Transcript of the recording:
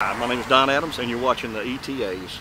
Hi, my name is Don Adams and you're watching the ETAs.